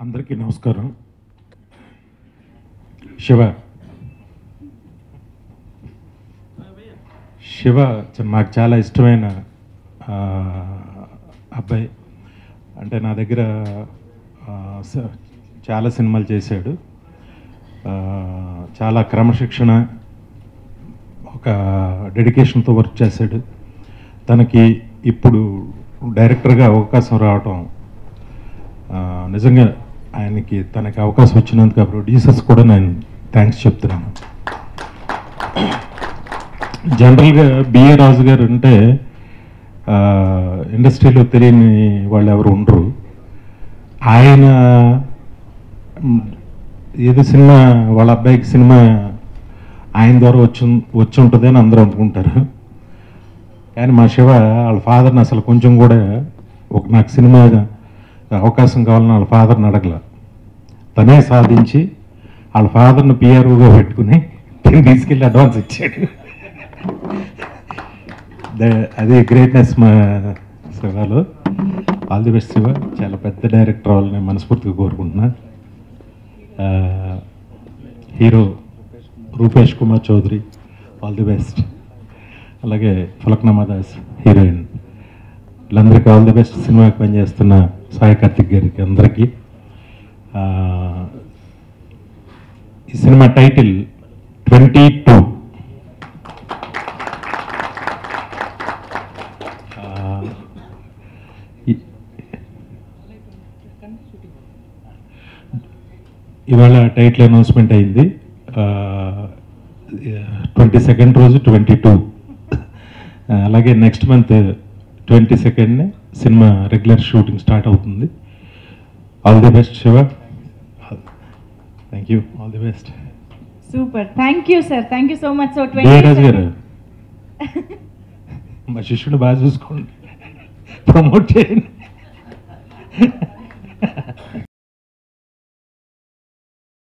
అందరికీ నమస్కారం. శివ. శివ నాకు చాలా ఇష్టమైన అబ్బాయి. అంటే నా దగ్గర చాలా సినిమాలు చేశాడు. చాలా క్రమశిక్షణ ఒక డెడికేషన్తో వర్క్ చేశాడు. తనకి ఇప్పుడు డైరెక్టర్గా అవకాశం రావటం నిజంగా ఆయనకి తనకి అవకాశం వచ్చినందుకు ప్రొడ్యూసర్స్ కూడా నేను థ్యాంక్స్ చెప్తున్నాను. జనరల్గా బిఏ రాజు గారు అంటే ఇండస్ట్రీలో తెలియని వాళ్ళు ఎవరు ఉండరు. ఆయన ఏది ఏదో సినిమా వాళ్ళ అబ్బాయికి సినిమా ఆయన ద్వారా వచ్చి వచ్చి ఉంటుంది అని అందరూ అనుకుంటారు. కానీ మా శివ వాళ్ళ ఫాదర్ని అసలు కొంచెం కూడా ఒక నాకు సినిమా అవకాశం కావాలని వాళ్ళ ఫాదర్ని అడగల. తనే సాధించి వాళ్ళ ఫాదర్ను పిఆర్ఓగా పెట్టుకుని తిరిగి తీసుకెళ్ళి అడ్వాన్స్ ఇచ్చాడు. అదే గ్రేట్నెస్ మా శివలో. All the best Shiva. చాలా పెద్ద డైరెక్టర్ అవ్వాలని మనస్ఫూర్తిగా కోరుకుంటున్నా. Hero Rupesh Kumar Chaudhary all the best. అలాగే ఫలక్నామా దాస్ హీరోయిన్. వీళ్ళందరికీ ఆల్ ది బెస్ట్ సినిమాకి పనిచేస్తున్న సాయి కార్తిక్ గారికి అందరికీ. ఈ సినిమా టైటిల్ ట్వంటీ టూ. ఇవాళ టైటిల్ అనౌన్స్మెంట్ అయింది. ట్వంటీ సెకండ్ రోజు ట్వంటీ టూ. అలాగే నెక్స్ట్ మంత్ ట్వంటీ సెకండ్నే సినిమా రెగ్యులర్ షూటింగ్ స్టార్ట్ అవుతుంది. All the best Shiva. Thank you all the best super thank you sir thank you so much so గారు. మా శిష్యుడు బాగా చూసుకోండి ప్రమోట్ చేయండి.